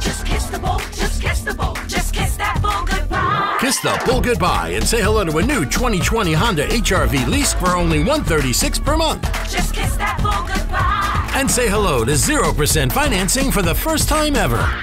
Just kiss the ball, just kiss the ball, just kiss that ball goodbye. Kiss the ball goodbye and say hello to a new 2020 Honda HRV lease for only 136 per month. Just kiss that ball goodbye. And say hello to 0% financing for the first time ever.